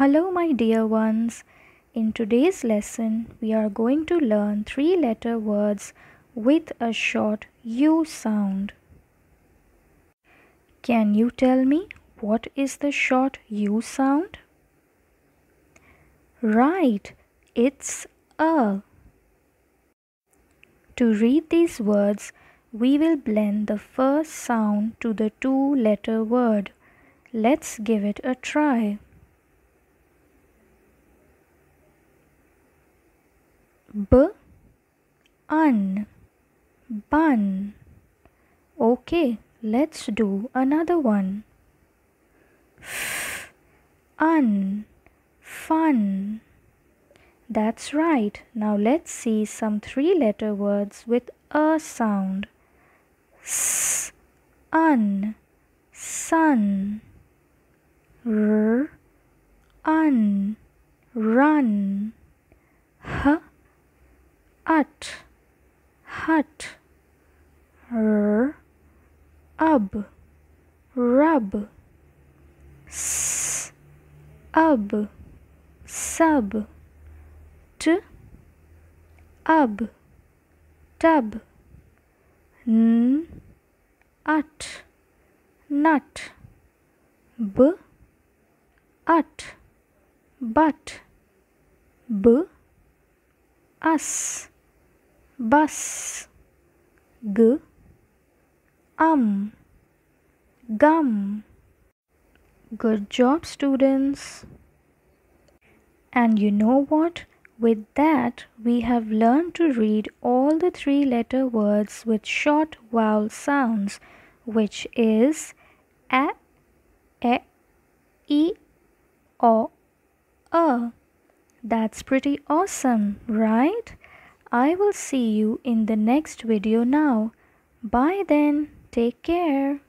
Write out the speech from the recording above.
Hello, my dear ones. In today's lesson, we are going to learn three letter words with a short U sound. Can you tell me what is the short U sound? Right, it's a. To read these words, we will blend the first sound to the two letter word. Let's give it a try. B un bun okay let's do another one. F un fun. That's right. Now let's see some three letter words with a sound. S un sun. R un run at hut r ub rub s ub sub t ub tub n at nut b at but b us bus g um gum good job students. And you know what? With that we have learned to read all the three letter words with short vowel sounds which is a e e o a. That's pretty awesome right I will see you in the next video now. Bye then. Take care.